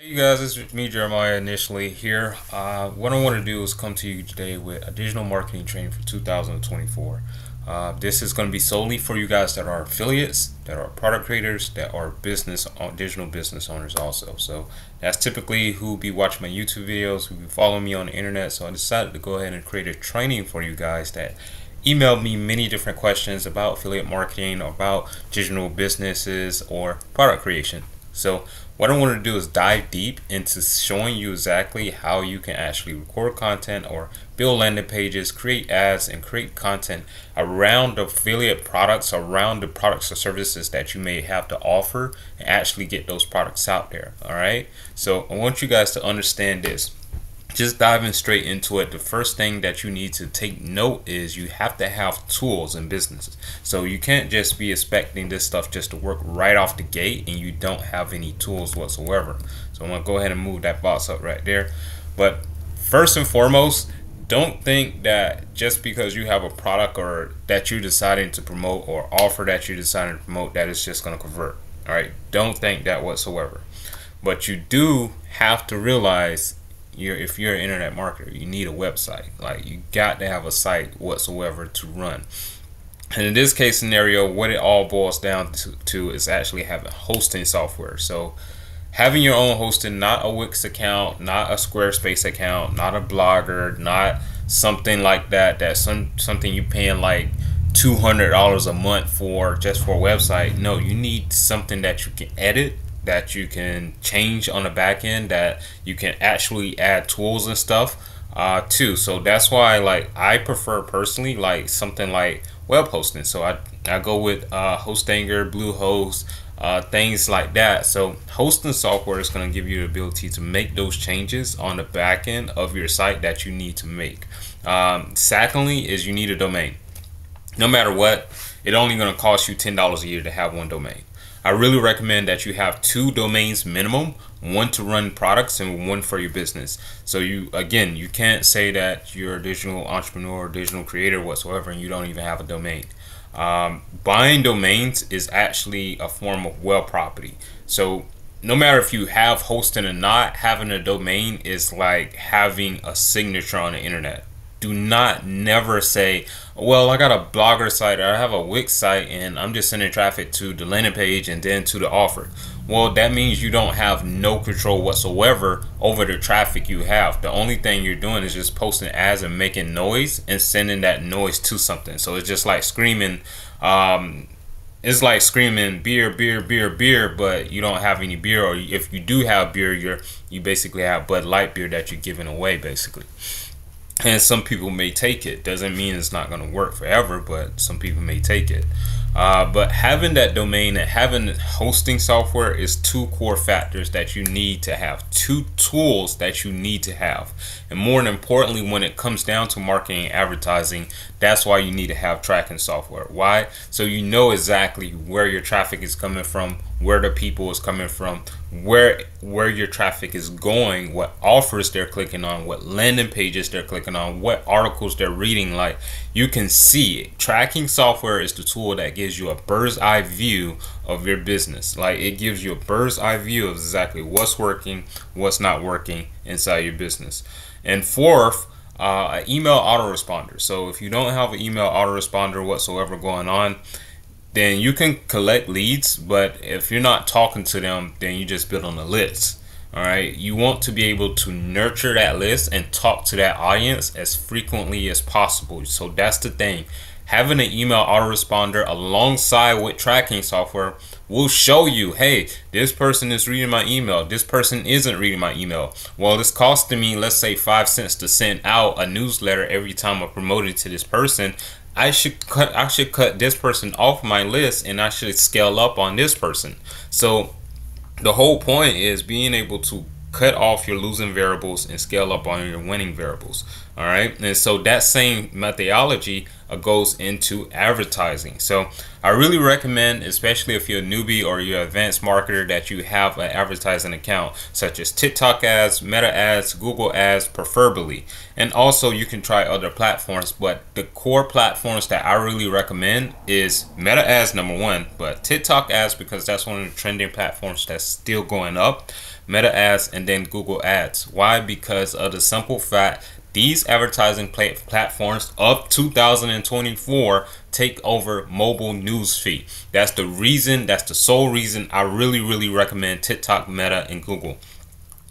Hey you guys, it's me Jeremiah initially here. Uh, what I want to do is come to you today with a digital marketing training for 2024. Uh, this is going to be solely for you guys that are affiliates, that are product creators, that are business uh, digital business owners also. So that's typically who be watching my YouTube videos, who be following me on the internet. So I decided to go ahead and create a training for you guys that emailed me many different questions about affiliate marketing, about digital businesses, or product creation. So what I want to do is dive deep into showing you exactly how you can actually record content or build landing pages, create ads, and create content around affiliate products, around the products or services that you may have to offer, and actually get those products out there. All right. So I want you guys to understand this just diving straight into it, the first thing that you need to take note is you have to have tools in businesses. So you can't just be expecting this stuff just to work right off the gate and you don't have any tools whatsoever. So I'm gonna go ahead and move that box up right there. But first and foremost, don't think that just because you have a product or that you're deciding to promote or offer that you're deciding to promote that it's just gonna convert. All right, don't think that whatsoever. But you do have to realize you're if you're an internet marketer, you need a website. Like you got to have a site whatsoever to run. And in this case scenario, what it all boils down to, to is actually having hosting software. So having your own hosting, not a Wix account, not a Squarespace account, not a blogger, not something like that. That's some something you paying like two hundred dollars a month for just for a website. No, you need something that you can edit that you can change on the back end that you can actually add tools and stuff uh, too. So that's why like I prefer personally like something like web hosting. So I, I go with uh, Hostinger, Bluehost, uh, things like that. So hosting software is going to give you the ability to make those changes on the back end of your site that you need to make. Um, secondly is you need a domain. No matter what, it only going to cost you $10 a year to have one domain. I really recommend that you have two domains minimum, one to run products and one for your business. So you again, you can't say that you're a digital entrepreneur, digital creator whatsoever, and you don't even have a domain. Um, buying domains is actually a form of well property. So no matter if you have hosting or not, having a domain is like having a signature on the internet do not never say, well, I got a blogger site or I have a Wix site and I'm just sending traffic to the landing page and then to the offer. Well, that means you don't have no control whatsoever over the traffic you have. The only thing you're doing is just posting ads and making noise and sending that noise to something. So it's just like screaming, um, it's like screaming beer, beer, beer, beer, but you don't have any beer, or if you do have beer, you're you basically have Bud Light beer that you're giving away, basically and some people may take it. Doesn't mean it's not going to work forever but some people may take it. Uh, but having that domain and having hosting software is two core factors that you need to have two tools that you need to have. And more importantly when it comes down to marketing and advertising that's why you need to have tracking software why so you know exactly where your traffic is coming from where the people is coming from, where where your traffic is going, what offers they're clicking on, what landing pages they're clicking on, what articles they're reading. Like you can see it. Tracking software is the tool that gives you a bird's eye view of your business. Like it gives you a bird's eye view of exactly what's working, what's not working inside your business. And fourth, uh, an email autoresponder. So if you don't have an email autoresponder whatsoever going on, then you can collect leads. But if you're not talking to them, then you just build on a list. All right. You want to be able to nurture that list and talk to that audience as frequently as possible. So that's the thing. Having an email autoresponder alongside with tracking software will show you, hey, this person is reading my email. This person isn't reading my email. Well, it's costing me, let's say, five cents to send out a newsletter every time I promote it to this person. I should cut I should cut this person off my list and I should scale up on this person. So the whole point is being able to cut off your losing variables and scale up on your winning variables. All right, and so that same methodology Uh, goes into advertising. So I really recommend, especially if you're a newbie or you're an advanced marketer, that you have an advertising account such as TikTok ads, Meta ads, Google ads, preferably. And also you can try other platforms, but the core platforms that I really recommend is Meta ads number one, but TikTok ads because that's one of the trending platforms that's still going up. Meta ads and then Google ads. Why? Because of the simple fact these advertising platforms of 2024 take over mobile news feed. That's the reason, that's the sole reason I really, really recommend TikTok, Meta, and Google.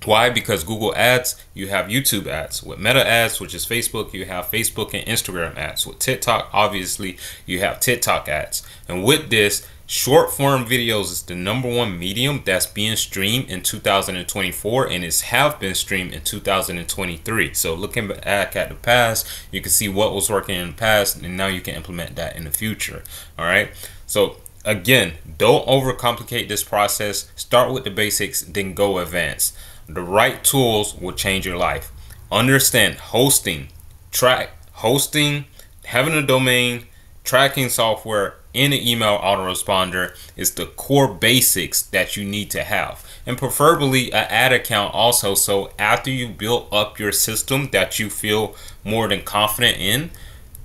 Why? Because Google ads, you have YouTube ads. With Meta ads, which is Facebook, you have Facebook and Instagram ads. With TikTok, obviously, you have TikTok ads. And with this, Short form videos is the number one medium that's being streamed in 2024 and it's have been streamed in 2023. So looking back at the past, you can see what was working in the past and now you can implement that in the future. All right. So again, don't overcomplicate this process. Start with the basics, then go advanced. The right tools will change your life. Understand hosting, track hosting, having a domain, tracking software, and an email autoresponder is the core basics that you need to have. And preferably an ad account also. So after you build up your system that you feel more than confident in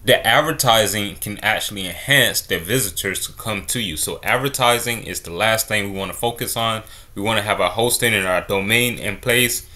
the advertising can actually enhance the visitors to come to you. So advertising is the last thing we want to focus on we want to have our hosting and our domain in place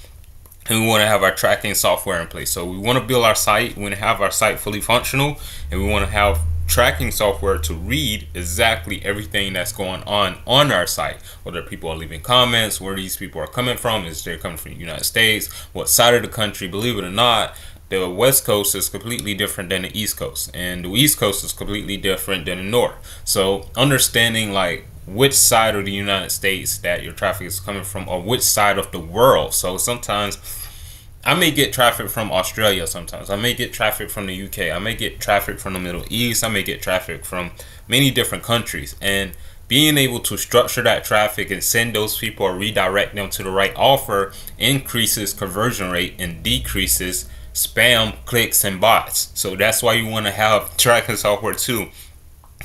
and we want to have our tracking software in place so we want to build our site we want to have our site fully functional and we want to have tracking software to read exactly everything that's going on on our site. Whether people are leaving comments, where these people are coming from, is they're coming from the United States, what side of the country. Believe it or not, the West Coast is completely different than the East Coast, and the East Coast is completely different than the North. So understanding like which side of the United States that your traffic is coming from, or which side of the world. So sometimes I may get traffic from Australia sometimes. I may get traffic from the UK. I may get traffic from the Middle East. I may get traffic from many different countries. And being able to structure that traffic and send those people or redirect them to the right offer increases conversion rate and decreases spam clicks and bots. So that's why you want to have tracking software too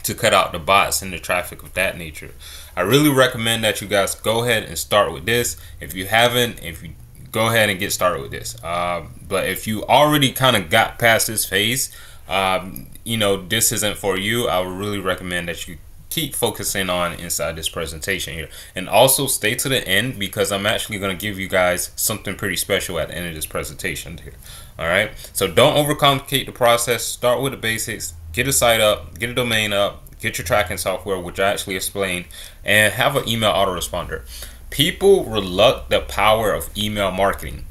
to cut out the bots and the traffic of that nature. I really recommend that you guys go ahead and start with this. If you haven't, if you go ahead and get started with this. Uh, but if you already kind of got past this phase, um, you know, this isn't for you. I would really recommend that you keep focusing on inside this presentation here. And also stay to the end because I'm actually going to give you guys something pretty special at the end of this presentation here. All right. So don't overcomplicate the process. Start with the basics. Get a site up, get a domain up, get your tracking software, which I actually explained, and have an email autoresponder. People reluct the power of email marketing.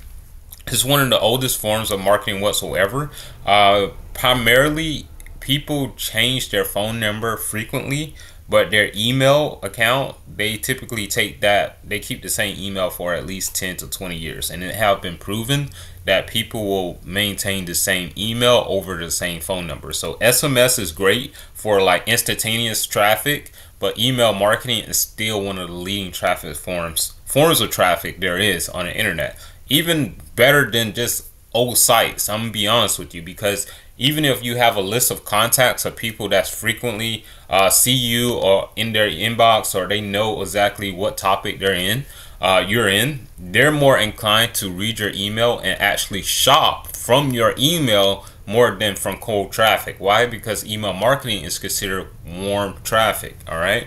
It's one of the oldest forms of marketing whatsoever. Uh, primarily, people change their phone number frequently, but their email account, they typically take that, they keep the same email for at least 10 to 20 years. And it have been proven that people will maintain the same email over the same phone number. So SMS is great for like instantaneous traffic, but email marketing is still one of the leading traffic forms forms of traffic there is on the internet. Even better than just old sites. I'm gonna be honest with you because even if you have a list of contacts of people that frequently uh, see you or in their inbox or they know exactly what topic they're in, uh, you're in, they're more inclined to read your email and actually shop from your email more than from cold traffic. Why? Because email marketing is considered warm traffic. All right.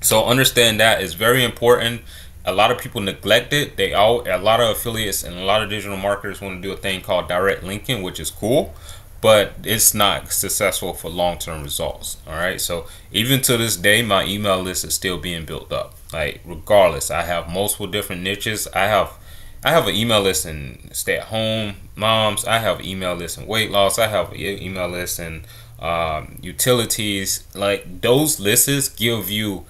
So understand that is very important. A lot of people neglect it. They all a lot of affiliates and a lot of digital marketers want to do a thing called direct linking, which is cool, but it's not successful for long-term results. All right. So even to this day, my email list is still being built up. Like regardless, I have multiple different niches. I have I have an email list and stay at home moms. I have email list and weight loss. I have email list and um, utilities. Like those lists give you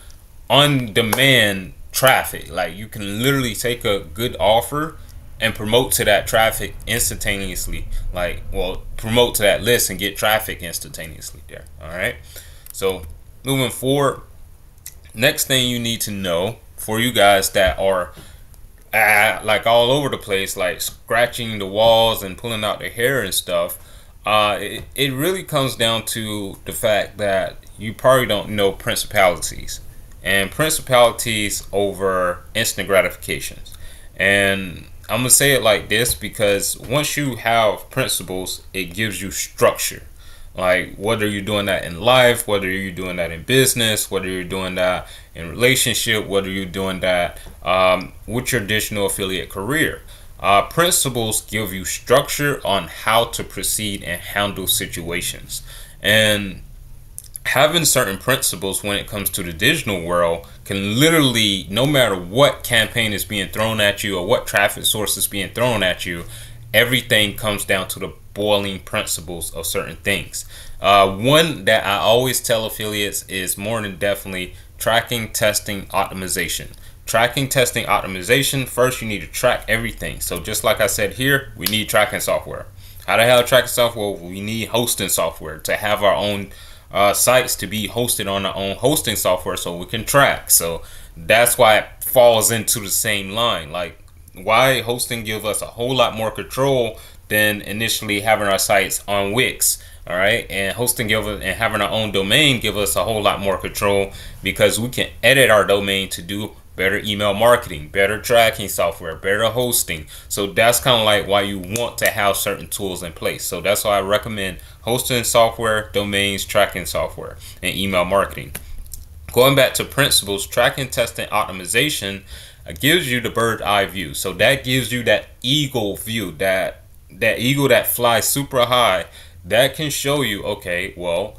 on demand traffic. Like you can literally take a good offer and promote to that traffic instantaneously. Like, well, promote to that list and get traffic instantaneously there. All right. So moving forward, next thing you need to know for you guys that are uh, like all over the place, like scratching the walls and pulling out the hair and stuff. Uh, it, it really comes down to the fact that you probably don't know principalities and principalities over instant gratifications. And I'm gonna say it like this because once you have principles, it gives you structure. Like whether you're doing that in life, whether you're doing that in business, whether you're doing that in relationship, whether you're doing that um, with your additional affiliate career. Uh, principles give you structure on how to proceed and handle situations. And having certain principles when it comes to the digital world can literally, no matter what campaign is being thrown at you or what traffic source is being thrown at you, everything comes down to the boiling principles of certain things. Uh, one that I always tell affiliates is more than definitely tracking, testing, optimization. Tracking, testing, optimization. First, you need to track everything. So just like I said here, we need tracking software. How the hell tracking software? We need hosting software to have our own uh, sites to be hosted on our own hosting software so we can track. So that's why it falls into the same line. Like why hosting give us a whole lot more control than initially having our sites on Wix. All right, and hosting give us, and having our own domain give us a whole lot more control because we can edit our domain to do better email marketing, better tracking software, better hosting. So that's kind of like why you want to have certain tools in place. So that's why I recommend hosting software, domains, tracking software, and email marketing. Going back to principles, tracking, testing, optimization uh, gives you the bird eye view. So that gives you that eagle view, that that eagle that flies super high. That can show you, okay, well,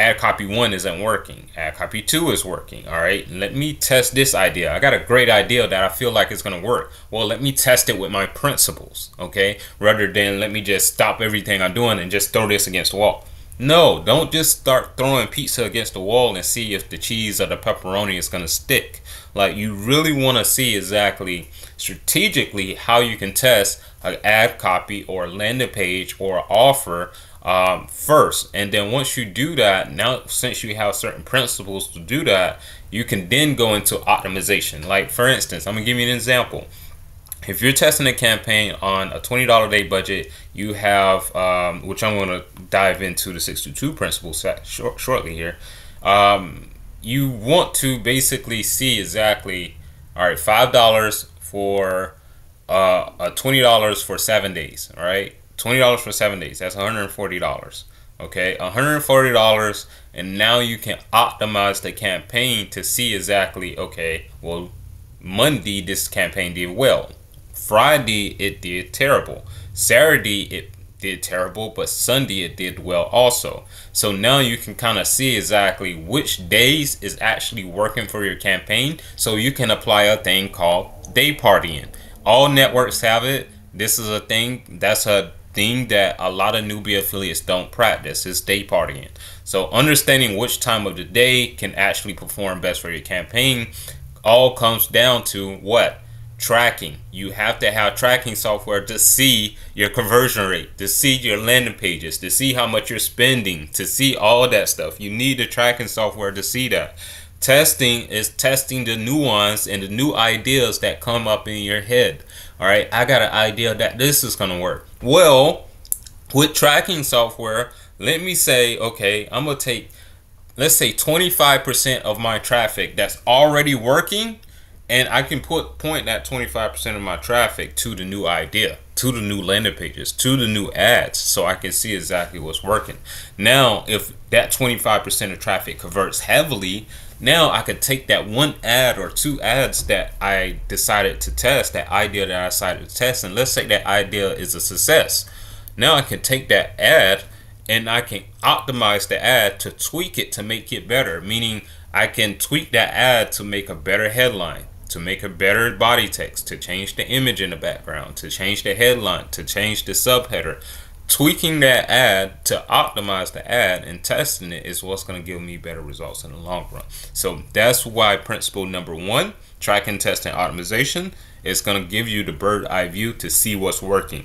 ad copy one isn't working. Ad copy two is working. All right let me test this idea. I got a great idea that i feel like it's going to work. Well let me test it with my principles okay? Rather than let me just stop everything i'm doing and just throw this against the wall. No don't just start throwing pizza against the wall and see if the cheese or the pepperoni is going to stick. Like you really want to see exactly strategically how you can test an ad copy or a landing page or offer um, first. And then once you do that, now since you have certain principles to do that, you can then go into optimization. Like for instance, I'm gonna give you an example. If you're testing a campaign on a $20 a day budget, you have, um, which I'm gonna dive into the 622 principles short, shortly here. Um, you want to basically see exactly, all right, $5 for uh, $20 for seven days, all right? $20 for seven days. That's $140. Okay, $140, and now you can optimize the campaign to see exactly, okay, well, Monday this campaign did well. Friday it did terrible. Saturday it did terrible, but Sunday it did well also. So now you can kind of see exactly which days is actually working for your campaign. So you can apply a thing called dayparting. All networks have it. This is a thing that's a thing that a lot of newbie affiliates don't practice is dayparting. So understanding which time of the day can actually perform best for your campaign all comes down to what? Tracking. You have to have tracking software to see your conversion rate, to see your landing pages, to see how much you're spending, to see all that stuff. You need the tracking software to see that. Testing is testing the nuance and the new ideas that come up in your head. All right, I got an idea that this is to work. Well, with tracking software, let me say, okay, I'm to take, let's say 25% of my traffic that's already working and I can put point that 25% of my traffic to the new idea, to the new landing pages, to the new ads, so I can see exactly what's working. Now, if that 25% of traffic converts heavily, now I could take that one ad or two ads that I decided to test, that idea that I decided to test, and let's say that idea is a success. Now I can take that ad and I can optimize the ad to tweak it to make it better, meaning I can tweak that ad to make a better headline, to make a better body text, to change the image in the background, to change the headline, to change the subheader, tweaking that ad to optimize the ad and testing it is what's going to give me better results in the long run. So that's why principle number one, tracking, testing, optimization, is going to give you the bird eye view to see what's working.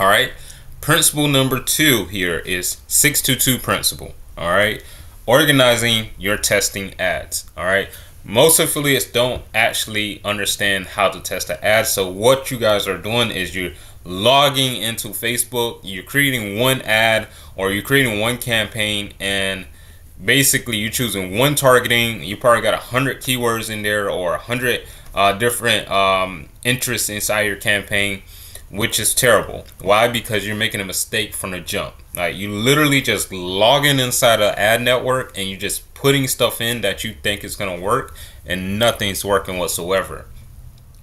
All right. Principle number two here is 622 principle. All right. Organizing your testing ads. All right. most affiliates don't actually understand how to test the ad. So what you guys are doing is you're logging into Facebook, you're creating one ad or you're creating one campaign and basically you're choosing one targeting. You probably got a hundred keywords in there or a hundred uh, different um, interests inside your campaign, which is terrible. Why? Because you're making a mistake from the jump. Like you literally just logging inside an ad network and you're just putting stuff in that you think is going to work and nothing's working whatsoever.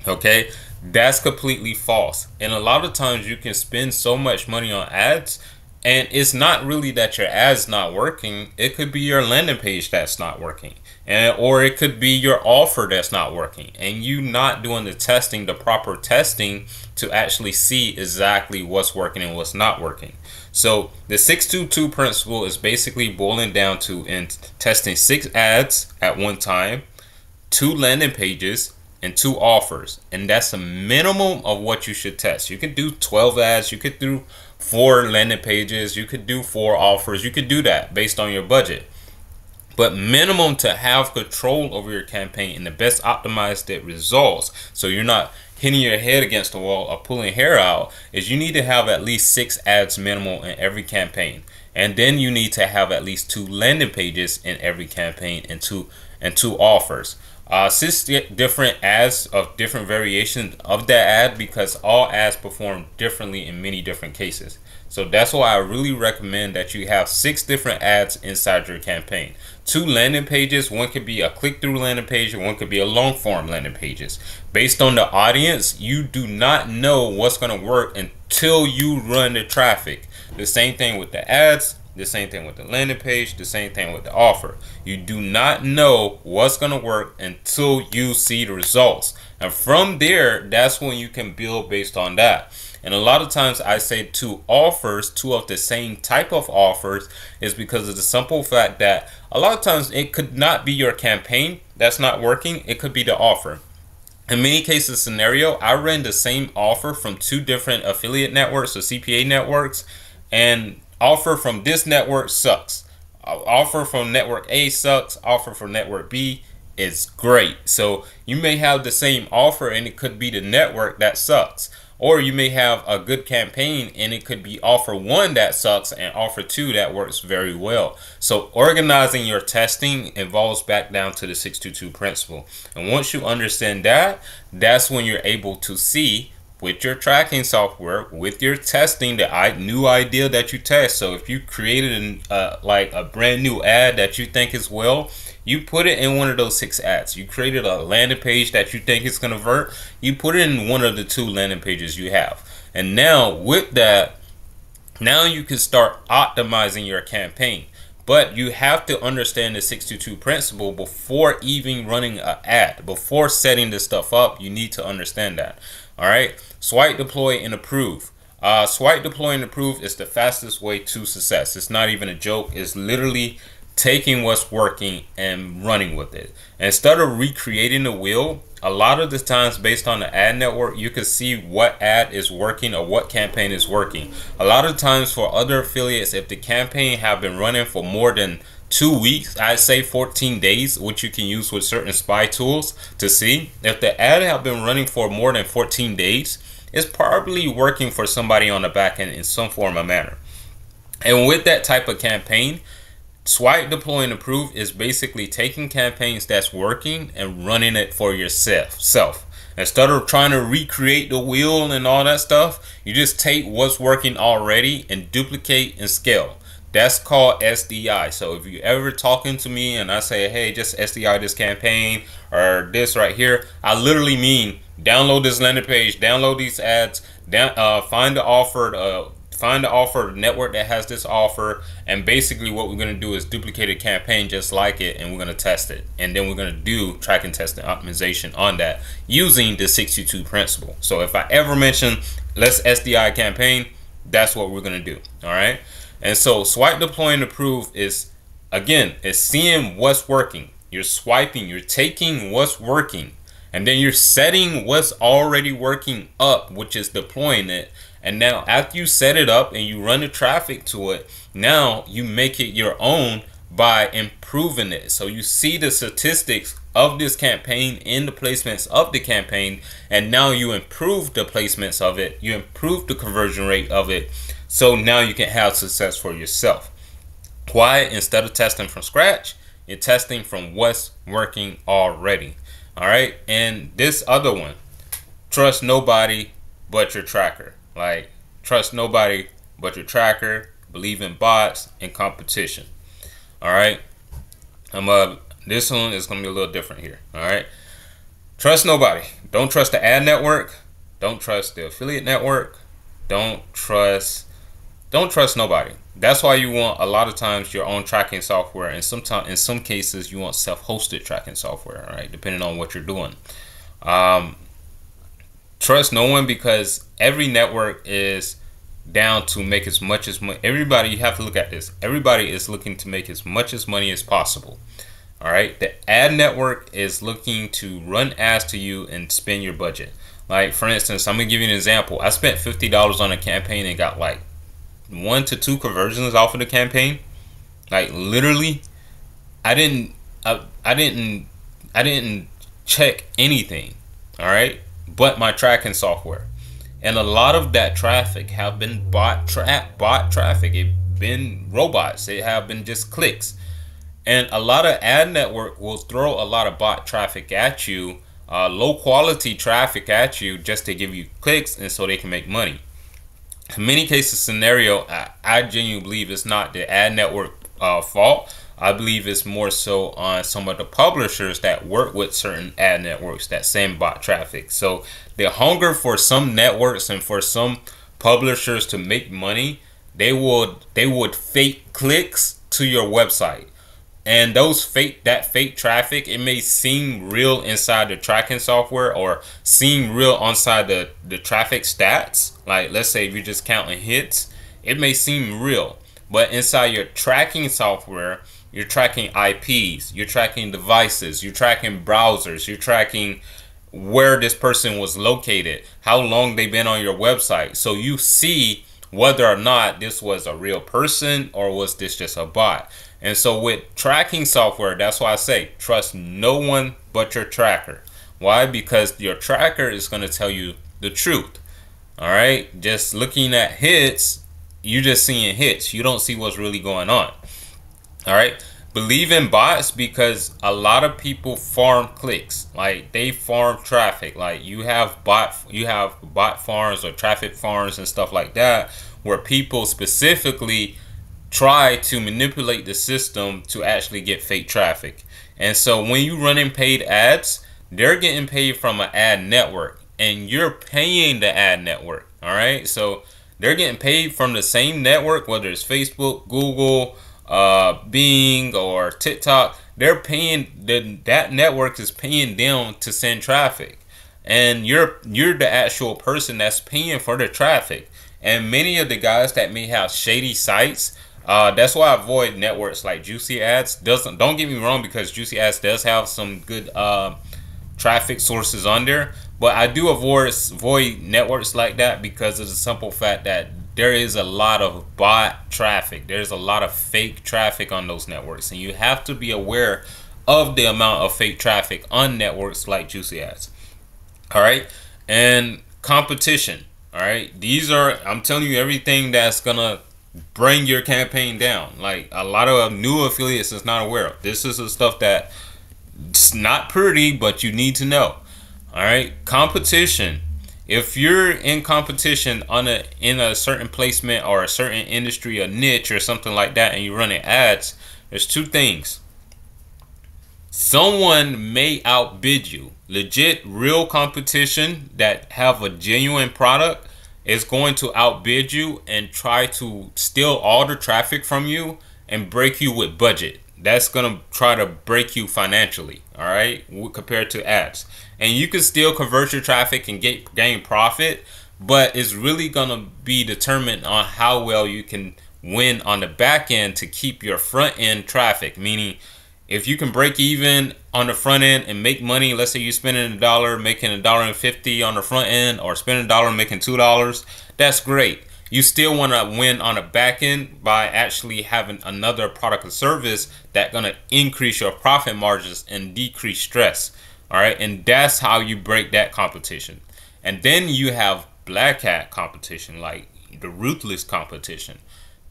Okay, that's completely false. And a lot of times you can spend so much money on ads and it's not really that your ads not working. It could be your landing page that's not working. And or it could be your offer that's not working and you not doing the testing, the proper testing to actually see exactly what's working and what's not working. So the 622 principle is basically boiling down to in testing six ads at one time, two landing pages, and two offers. And that's a minimum of what you should test. You can do 12 ads, you could do four landing pages, you could do four offers, you could do that based on your budget. But minimum to have control over your campaign and the best optimized results so you're not hitting your head against the wall or pulling hair out is you need to have at least six ads minimal in every campaign. And then you need to have at least two landing pages in every campaign and two and two offers. Uh, six different ads of different variations of that ad because all ads perform differently in many different cases. So that's why I really recommend that you have six different ads inside your campaign. Two landing pages, one could be a click-through landing page and one could be a long-form landing pages. Based on the audience, you do not know what's going to work until you run the traffic. The same thing with the ads, the same thing with the landing page, the same thing with the offer. You do not know what's going to work until you see the results. And from there, that's when you can build based on that. And a lot of times I say two offers, two of the same type of offers, is because of the simple fact that a lot of times it could not be your campaign that's not working, it could be the offer. In many cases scenario, I ran the same offer from two different affiliate networks or CPA networks, and offer from this network sucks. Offer from network A sucks. Offer from network B is great. So you may have the same offer and it could be the network that sucks. Or you may have a good campaign and it could be offer one that sucks and offer two that works very well. So organizing your testing involves back down to the 622 principle. And once you understand that, that's when you're able to see with your tracking software, with your testing, the new idea that you test. So if you created an, uh, like a brand new ad that you think is well, you put it in one of those six ads. You created a landing page that you think is going to convert. You put it in one of the two landing pages you have. And now with that, now you can start optimizing your campaign. But you have to understand the 622 principle before even running an ad. Before setting this stuff up, you need to understand that. All right. Swipe, deploy, and approve. Uh, swipe, deploy, and approve is the fastest way to success. It's not even a joke. It's literally taking what's working and running with it. Instead of recreating the wheel, a lot of the times based on the ad network, you can see what ad is working or what campaign is working. A lot of times for other affiliates, if the campaign have been running for more than two weeks, I'd say 14 days, which you can use with certain spy tools to see. If the ad have been running for more than 14 days, it's probably working for somebody on the back end in some form or manner. And with that type of campaign, Swipe deploy and approve is basically taking campaigns that's working and running it for yourself. Self. Instead of trying to recreate the wheel and all that stuff, you just take what's working already and duplicate and scale. That's called SDI. So if you ever talking to me and I say, hey, just SDI this campaign or this right here, I literally mean download this landing page, download these ads, down, uh, find the offer, uh, find the offer network that has this offer. And basically what we're going to do is duplicate a campaign just like it and we're going to test it. And then we're going to do tracking testing optimization on that using the 62 principle. So if i ever mention let's sdi campaign that's what we're going to do all right and so swipe deploy and approve is again is seeing what's working. You're swiping you're taking what's working. And then you're setting what's already working up which is deploying it. And now after you set it up and you run the traffic to it, now you make it your own by improving it. So you see the statistics of this campaign in the placements of the campaign and now you improve the placements of it. You improve the conversion rate of it so now you can have success for yourself why instead of testing from scratch you're testing from what's working already all right and this other one trust nobody but your tracker like trust nobody but your tracker believe in bots and competition all right i'm uh this one is going to be a little different here. All right. Trust nobody. Don't trust the ad network. Don't trust the affiliate network. Don't trust. Don't trust nobody. That's why you want a lot of times your own tracking software, and sometimes in some cases you want self-hosted tracking software. Right, depending on what you're doing. Um, trust no one because every network is down to make as much as money. Everybody, you have to look at this. Everybody is looking to make as much as money as possible. All right, the ad network is looking to run ads to you and spend your budget. Like for instance, I'm gonna give you an example. I spent fifty dollars on a campaign and got like one to two conversions off of the campaign. Like literally, I didn't, I, I didn't, I didn't check anything. All right, but my tracking software, and a lot of that traffic have been bot trap, bot traffic. It been robots. It have been just clicks and a lot of ad network will throw a lot of bot traffic at you, uh, low quality traffic at you just to give you clicks and so they can make money. In many cases, scenario, I, I genuinely believe it's not the ad network uh, fault. I believe it's more so on some of the publishers that work with certain ad networks that send bot traffic. So the hunger for some networks and for some publishers to make money, they would they would fake clicks to your website and those fake that fake traffic it may seem real inside the tracking software or seem real inside the the traffic stats like let's say if you're just counting hits it may seem real but inside your tracking software you're tracking IPs you're tracking devices you're tracking browsers you're tracking where this person was located how long they've been on your website so you see whether or not this was a real person or was this just a bot and so with tracking software, that's why I say trust no one but your tracker. Why? Because your tracker is going to tell you the truth. All right. Just looking at hits, you're just seeing hits. You don't see what's really going on. All right. Believe in bots because a lot of people farm clicks. Like they farm traffic. Like you have bot you have bot farms or traffic farms and stuff like that where people specifically try to manipulate the system to actually get fake traffic. And so when you running paid ads, they're getting paid from an ad network and you're paying the ad network. All right. So they're getting paid from the same network, whether it's Facebook, Google, uh, Bing, or TikTok. They're paying the, that network is paying them to send traffic. And you're you're the actual person that's paying for the traffic. And many of the guys that may have shady sites uh, that's why I avoid networks like Juicy Ads. Doesn't don't get me wrong because Juicy Ads does have some good uh, traffic sources on there, but I do avoid avoid networks like that because of the simple fact that there is a lot of bot traffic. There's a lot of fake traffic on those networks, and you have to be aware of the amount of fake traffic on networks like Juicy Ads. All right, and competition. All right, these are I'm telling you everything that's gonna bring your campaign down. Like a lot of new affiliates is not aware of. This is the stuff that it's not pretty, but you need to know. All right, competition. If you're in competition on a in a certain placement or a certain industry, a niche or something like that, and you're running ads, there's two things. Someone may outbid you. Legit, real competition that have a genuine product is going to outbid you and try to steal all the traffic from you and break you with budget. That's gonna try to break you financially, all right, compared to ads. And you can still convert your traffic and get gain profit, but it's really gonna be determined on how well you can win on the back end to keep your front end traffic, meaning if you can break even on the front end and make money, let's say you're spending a dollar, making a dollar and fifty on the front end, or spending a dollar making two dollars, that's great. you still want to win on the back end by actually having another product or service that's going to increase your profit margins and decrease stress. All right, and that's how you break that competition. And then you have black hat competition, like the ruthless competition.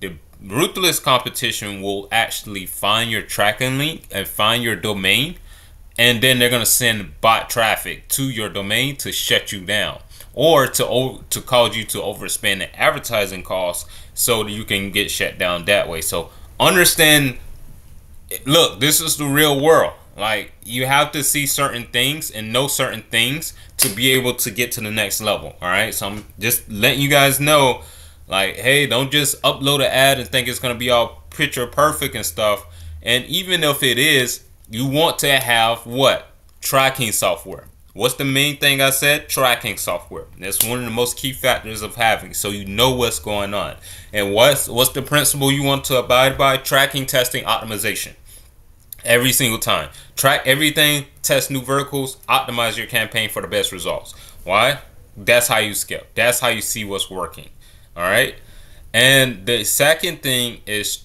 The ruthless competition will actually find your tracking link and find your domain, and then they're gonna send bot traffic to your domain to shut you down or to to cause you to overspend the advertising costs so that you can get shut down that way. So understand look, this is the real world. Like you have to see certain things and know certain things to be able to get to the next level. All right. So I'm just letting you guys know, like, hey, don't just upload an ad and think it's gonna be all picture perfect and stuff. And even if it is, you want to have what tracking software. What's the main thing I said? Tracking software. That's one of the most key factors of having, so you know what's going on. And what's what's the principle you want to abide by? Tracking, testing, optimization. Every single time. Track everything, test new verticals, optimize your campaign for the best results. Why? That's how you scale. That's how you see what's working. All right. And the second thing is,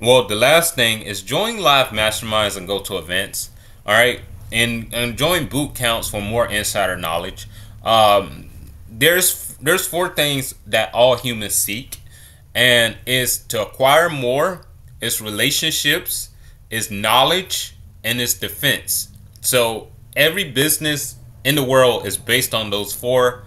well, the last thing is join live masterminds and go to events. All right and, and join boot camps for more insider knowledge. Um, there's there's four things that all humans seek, and is to acquire more, it's relationships, it's knowledge, and it's defense. So every business in the world is based on those four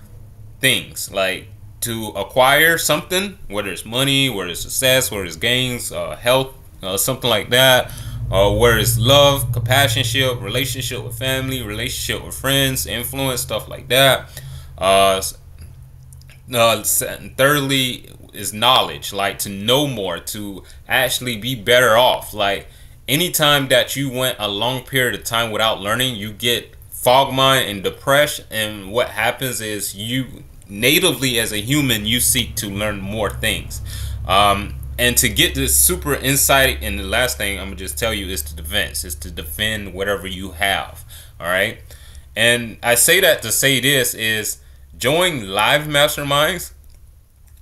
things, like to acquire something, whether it's money, whether it's success, whether it's gains, uh, health, uh, something like that uh, where it's love, compassionship, relationship with family, relationship with friends, influence, stuff like that. Uh, uh, thirdly is knowledge, like to know more, to actually be better off. Like anytime that you went a long period of time without learning, you get fog mind and depression. And what happens is you natively as a human, you seek to learn more things. Um, and to get this super insight, and the last thing I'm gonna just tell you is to defense, is to defend whatever you have. All right. And I say that to say this is join live masterminds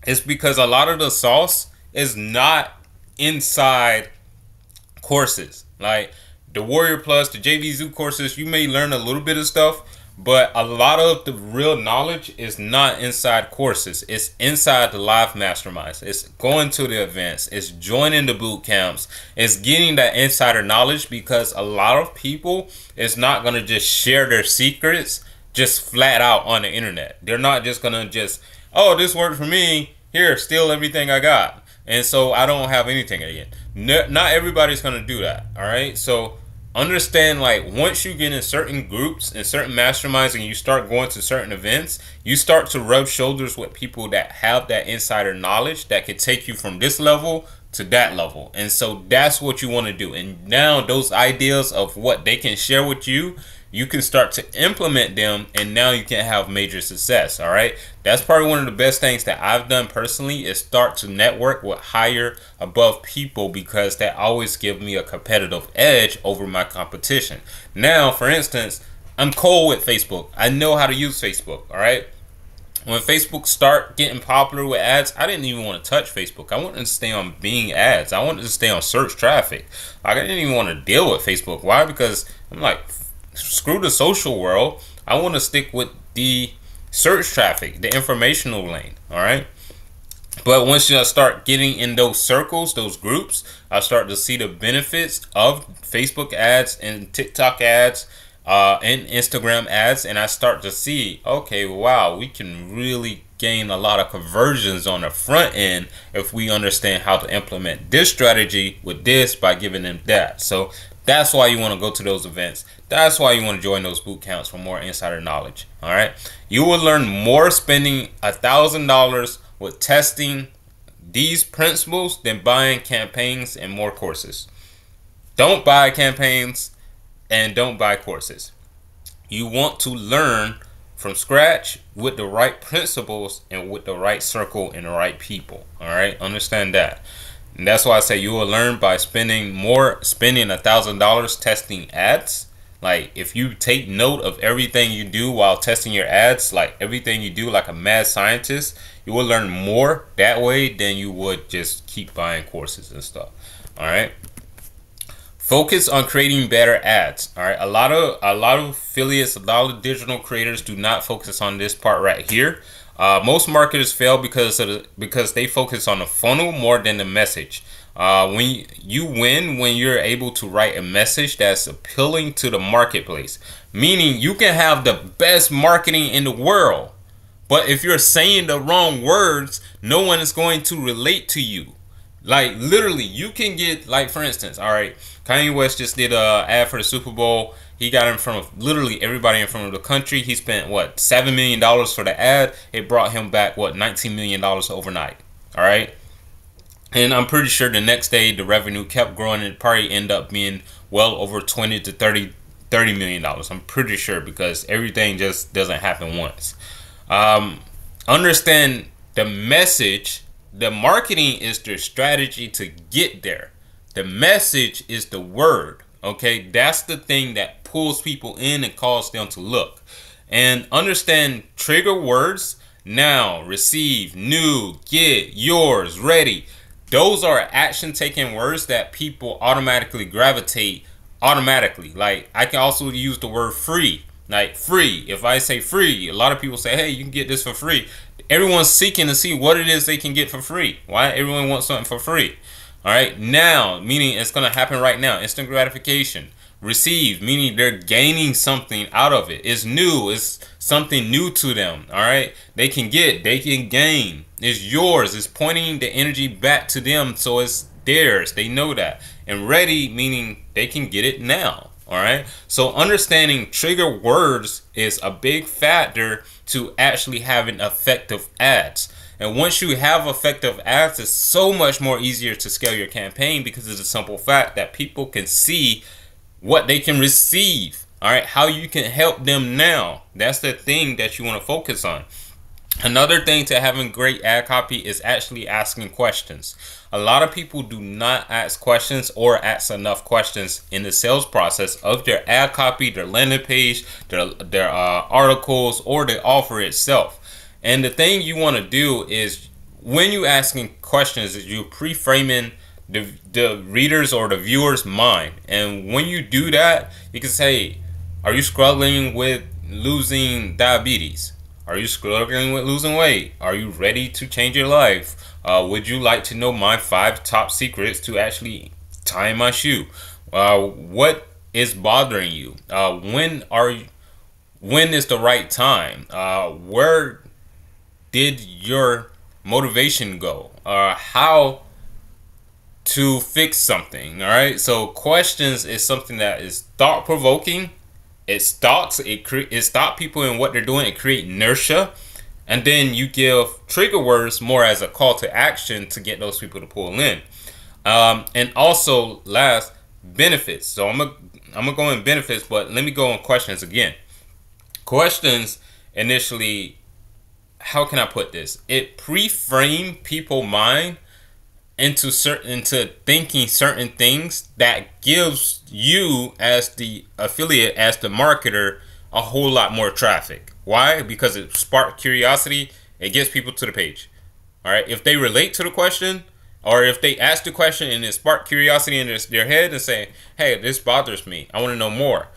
is because a lot of the sauce is not inside courses. Like the Warrior Plus, the JVZoo courses, you may learn a little bit of stuff, but a lot of the real knowledge is not inside courses. It's inside the live masterminds. It's going to the events. It's joining the boot camps. It's getting that insider knowledge because a lot of people is not going to just share their secrets just flat out on the internet. They're not just going to just, oh, this worked for me. Here, steal everything I got. And so I don't have anything again. Not everybody's to do that. All right. So understand like once you get in certain groups and certain masterminds and you start going to certain events you start to rub shoulders with people that have that insider knowledge that can take you from this level to that level and so that's what you want to do and now those ideas of what they can share with you you can start to implement them and now you can have major success all right that's probably one of the best things that i've done personally is start to network with higher above people because that always give me a competitive edge over my competition now for instance i'm cold with facebook i know how to use facebook all right when Facebook start getting popular with ads, I didn't even want to touch Facebook. I wanted to stay on Bing ads. I wanted to stay on search traffic. I didn't even want to deal with Facebook. Why? Because I'm like, screw the social world. I want to stick with the search traffic, the informational lane. All right. But once you start getting in those circles, those groups, I start to see the benefits of Facebook ads and TikTok ads uh, and Instagram ads. And I start to see, okay, wow, we can really gain a lot of conversions on the front end if we understand how to implement this strategy with this by giving them that. So that's why you want to go to those events. That's why you want to join those boot camps for more insider knowledge. All right. You will learn more spending a thousand dollars with testing these principles than buying campaigns and more courses. Don't buy campaigns and don't buy courses. You want to learn from scratch with the right principles and with the right circle and the right people. All right. Understand that. And that's why I say you will learn by spending more, spending a thousand dollars testing ads Like if you take note of everything you do while testing your ads, like everything you do like a mad scientist, you will learn more that way than you would just keep buying courses and stuff. All right. Focus on creating better ads. All right. A lot of a lot of affiliates, a lot of digital creators do not focus on this part right here. Uh, most marketers fail because of the, because they focus on the funnel more than the message. Uh, when you, you win when you're able to write a message that's appealing to the marketplace, meaning you can have the best marketing in the world, but if you're saying the wrong words, no one is going to relate to you. Like literally, you can get like for instance, all right, Kanye West just did a ad for the Super Bowl. He got in front of literally everybody in front of the country. He spent what seven million dollars for the ad. It brought him back what nineteen million dollars overnight. All right. And I'm pretty sure the next day the revenue kept growing and probably end up being well over 20 to 30 30 million dollars. I'm pretty sure because everything just doesn't happen once. Um, understand the message. The marketing is the strategy to get there. The message is the word. Okay, that's the thing that pulls people in and calls them to look. And understand trigger words now, receive, new, get, yours, ready those are action taking words that people automatically gravitate automatically. Like I can also use the word free. Like free. If I say free, a lot of people say, hey, you can get this for free. Everyone's seeking to see what it is they can get for free. Why everyone wants something for free. All right. Now, meaning it's going to happen right now. Instant gratification. Receive, meaning they're gaining something out of it. It's new. It's something new to them. All right. They can get, they can gain. It's yours. It's pointing the energy back to them. So it's theirs. They know that. And ready, meaning they can get it now. All right. So understanding trigger words is a big factor to actually having effective ads. And once you have effective ads, it's so much more easier to scale your campaign because it's a simple fact that people can see what they can receive. All right. How you can help them now. That's the thing that you want to focus on. Another thing to having great ad copy is actually asking questions. A lot of people do not ask questions or ask enough questions in the sales process of their ad copy, their landing page, their, their uh, articles, or the offer itself. And the thing you want to do is when you're asking questions, is you pre-framing the, the readers or the viewer's mind. And when you do that, you can say, are you struggling with losing diabetes? Are you struggling with losing weight? Are you ready to change your life? Uh, would you like to know my five top secrets to actually tie my shoe? Uh, what is bothering you? Uh, when are you, when is the right time? Uh, where did your motivation go? Uh, how to fix something? All right. So questions is something that is thought provoking it stops it cre- it stop people in what they're doing it create inertia. And then you give trigger words more as a call to action to get those people to pull in. Um, and also last benefits. So i'm gonna i'm gonna go in benefits but let me go on questions again. Questions initially how can i put this? It pre-frame people mind into certain into thinking certain things that gives you as the affiliate as the marketer a whole lot more traffic. Why? Because it sparks curiosity. It gets people to the page. All right? If they relate to the question or if they ask the question and it spark curiosity in their, their head and say hey this bothers me. I want to know more.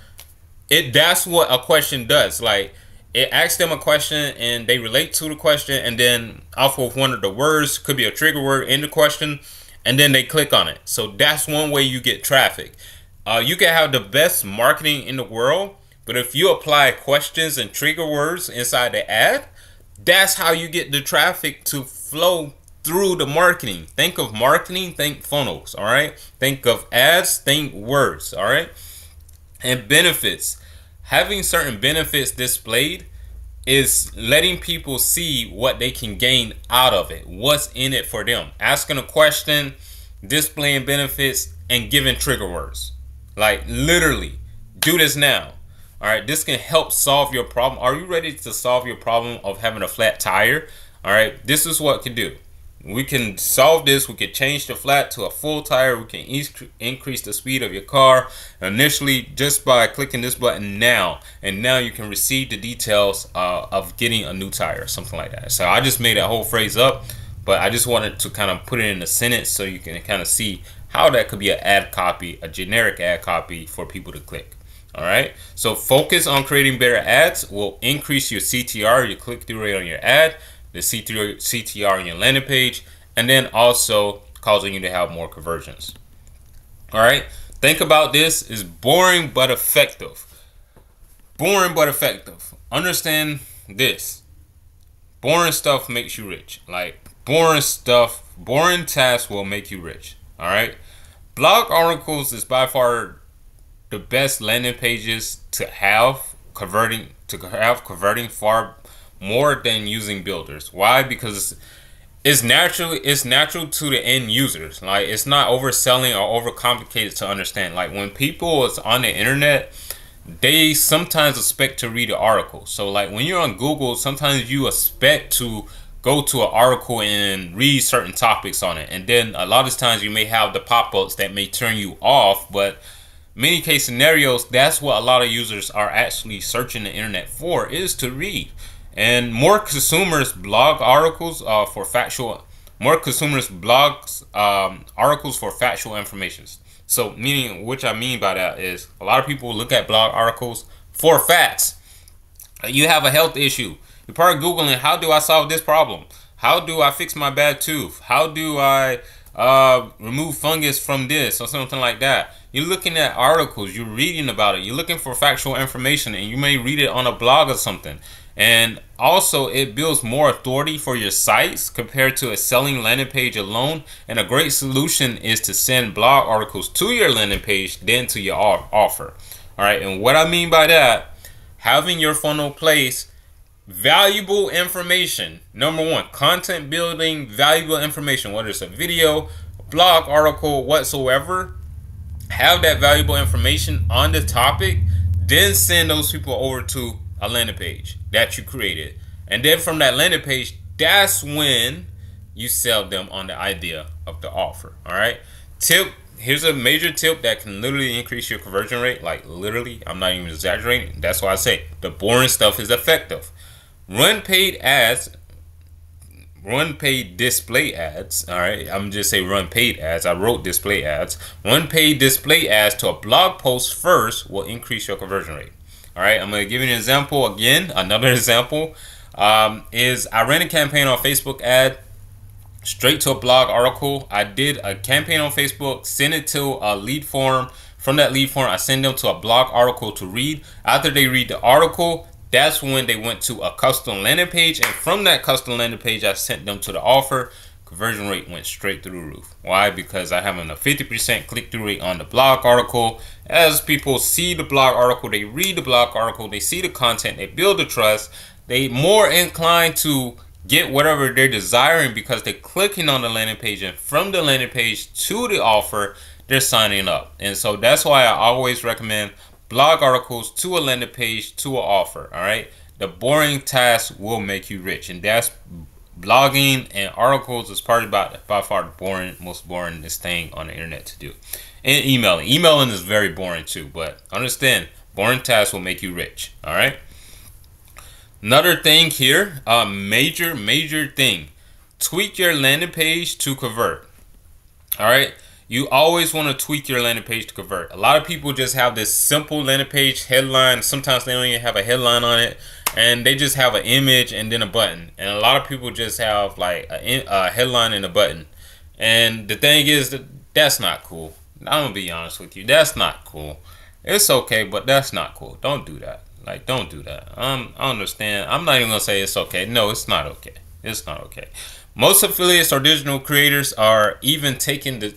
It that's what a question does. Like it asks them a question and they relate to the question and then off of one of the words could be a trigger word in the question and then they click on it. So that's one way you get traffic. Uh, you can have the best marketing in the world but if you apply questions and trigger words inside the ad that's how you get the traffic to flow through the marketing. Think of marketing think funnels all right? Think of ads think words all right? And benefits having certain benefits displayed is letting people see what they can gain out of it, what's in it for them. Asking a question, displaying benefits, and giving trigger words. Like literally, do this now. All right, this can help solve your problem. Are you ready to solve your problem of having a flat tire? All right, this is what can do. We can solve this. We can change the flat to a full tire. We can increase the speed of your car initially just by clicking this button now. And now you can receive the details uh, of getting a new tire, or something like that. So I just made that whole phrase up, but I just wanted to kind of put it in a sentence so you can kind of see how that could be an ad copy, a generic ad copy for people to click. All right. So focus on creating better ads will increase your CTR, your click through rate on your ad the CTR, CTR on your landing page, and then also causing you to have more conversions. All right, think about this is boring but effective. Boring but effective. Understand this. Boring stuff makes you rich. Like boring stuff, boring tasks will make you rich. All right. Blog articles is by far the best landing pages to have converting to have converting far more than using builders. Why? Because it's naturally it's natural to the end users. Like it's not overselling or overcomplicated to understand. Like when people is on the internet, they sometimes expect to read an article. So like when you're on Google, sometimes you expect to go to an article and read certain topics on it. And then a lot of times you may have the pop-ups that may turn you off, but many case scenarios, that's what a lot of users are actually searching the internet for is to read and more consumers blog articles uh, for factual more consumers blogs um, articles for factual information so meaning which i mean by that is a lot of people look at blog articles for facts. You have a health issue. You're probably googling how do i solve this problem? How do i fix my bad tooth? How do i uh, remove fungus from this or something like that? You're looking at articles. You're reading about it. You're looking for factual information and you may read it on a blog or something and also, it builds more authority for your sites compared to a selling landing page alone. And a great solution is to send blog articles to your landing page, then to your offer. All right. And what I mean by that, having your funnel place valuable information. Number one, content building, valuable information, whether it's a video, blog article, whatsoever. Have that valuable information on the topic, then send those people over to a landing page that you created. And then from that landing page, that's when you sell them on the idea of the offer. All right. Tip here's a major tip that can literally increase your conversion rate. Like literally, I'm not even exaggerating. That's why I say the boring stuff is effective. Run paid ads, run paid display ads. All right, I'm just say run paid ads. I wrote display ads. Run paid display ads to a blog post first will increase your conversion rate. All right, I'm going to give you an example again. Another example um, is I ran a campaign on Facebook ad straight to a blog article. I did a campaign on Facebook, sent it to a lead form. From that lead form, I send them to a blog article to read. After they read the article, that's when they went to a custom landing page. And from that custom landing page, I sent them to the offer conversion rate went straight through the roof. Why? Because I have a 50% click-through rate on the blog article. As people see the blog article, they read the blog article, they see the content, they build the trust, they more inclined to get whatever they're desiring because they're clicking on the landing page and from the landing page to the offer, they're signing up. And so that's why I always recommend blog articles to a landing page to an offer. All right. The boring task will make you rich. And that's blogging and articles is probably about by far the boring, most boring this thing on the internet to do. And emailing. Emailing is very boring too, but understand boring tasks will make you rich. All right. Another thing here, a major, major thing. Tweak your landing page to convert. All right. You always want to tweak your landing page to convert. A lot of people just have this simple landing page headline. Sometimes they don't even have a headline on it and they just have an image and then a button and a lot of people just have like a, a headline and a button and the thing is that that's not cool i'm gonna be honest with you that's not cool. It's okay but that's not cool. Don't do that. Like don't do that. Um, i understand. I'm not even gonna say it's okay. No it's not okay. It's not okay. Most affiliates or digital creators are even taking the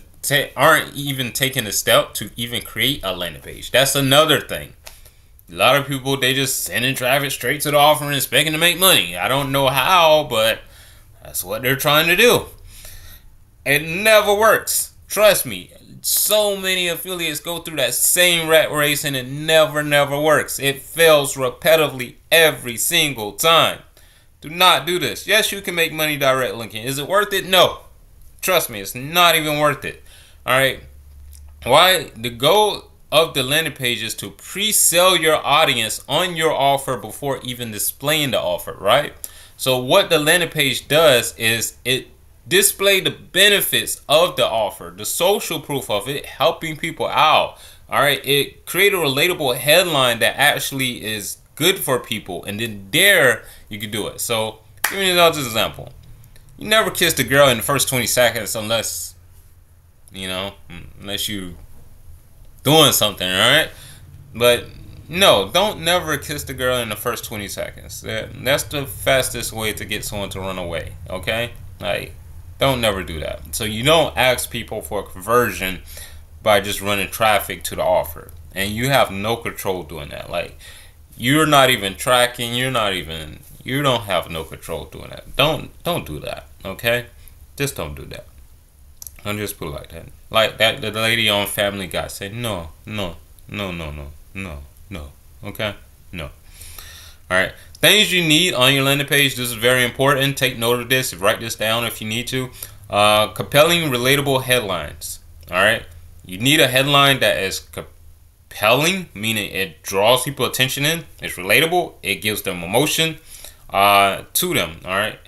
aren't even taking the step to even create a landing page. That's another thing. A lot of people they just sending traffic straight to the offer and expecting to make money. I don't know how, but that's what they're trying to do. It never works. Trust me. So many affiliates go through that same rat race and it never, never works. It fails repetitively every single time. Do not do this. Yes, you can make money direct linking. Is it worth it? No. Trust me, it's not even worth it. All right. Why? The goal of the landing page is to pre-sell your audience on your offer before even displaying the offer, right? So what the landing page does is it display the benefits of the offer, the social proof of it, helping people out. All right, it create a relatable headline that actually is good for people, and then there you can do it. So, give me another example. You never kissed a girl in the first 20 seconds unless, you know, unless you doing something, all right? But no, don't never kiss the girl in the first 20 seconds. That's the fastest way to get someone to run away, okay? Like, don't never do that. So you don't ask people for conversion by just running traffic to the offer. And you have no control doing that. Like, you're not even tracking, you're not even you don't have no control doing that. Don't don't do that. Okay, just don't do that. Don't just put like that. Like that the lady on Family Guy said, no, no, no, no, no, no, no. Okay, no. All right. Things you need on your landing page. This is very important. Take note of this. Write this down if you need to. Uh, compelling, relatable headlines. All right. You need a headline that is compelling, meaning it draws people attention in. It's relatable. It gives them emotion uh, to them. All right.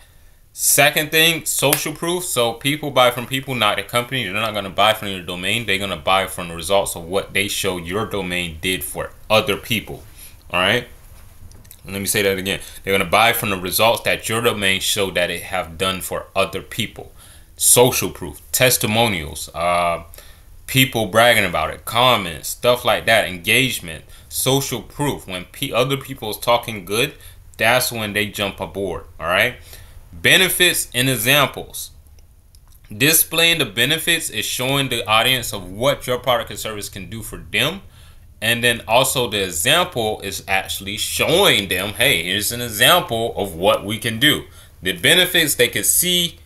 Second thing, social proof. So people buy from people, not the company. They're not going to buy from your domain. They're going to buy from the results of what they show your domain did for other people. All right. Let me say that again. They're going to buy from the results that your domain show that it have done for other people. Social proof, testimonials, uh, people bragging about it, comments, stuff like that, engagement, social proof. When p- other people is talking good, that's when they jump aboard. All right. Benefits and examples. Displaying the benefits is showing the audience of what your product and service can do for them. And then also the example is actually showing them, hey, here's an example of what we can do. The benefits they can see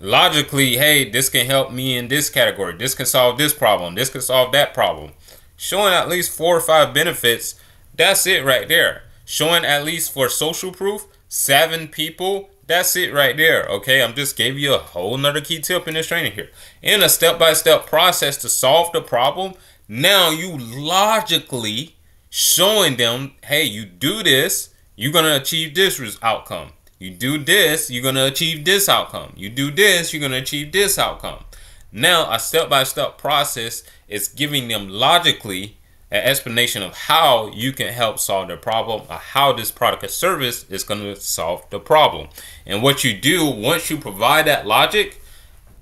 logically, hey, this can help me in this category. This can solve this problem. This can solve that problem. Showing at least four or five benefits, that's it right there showing at least for social proof, seven people. That's it right there. Okay, I'm just gave you a whole nother key tip in this training here. In a step-by-step -step process to solve the problem, now you logically showing them, hey, you do this, you're gonna achieve this outcome. You do this, you're gonna achieve this outcome. You do this, you're gonna achieve this outcome. Now, a step-by-step -step process is giving them logically an explanation of how you can help solve the problem or how this product or service is going to solve the problem. And what you do once you provide that logic,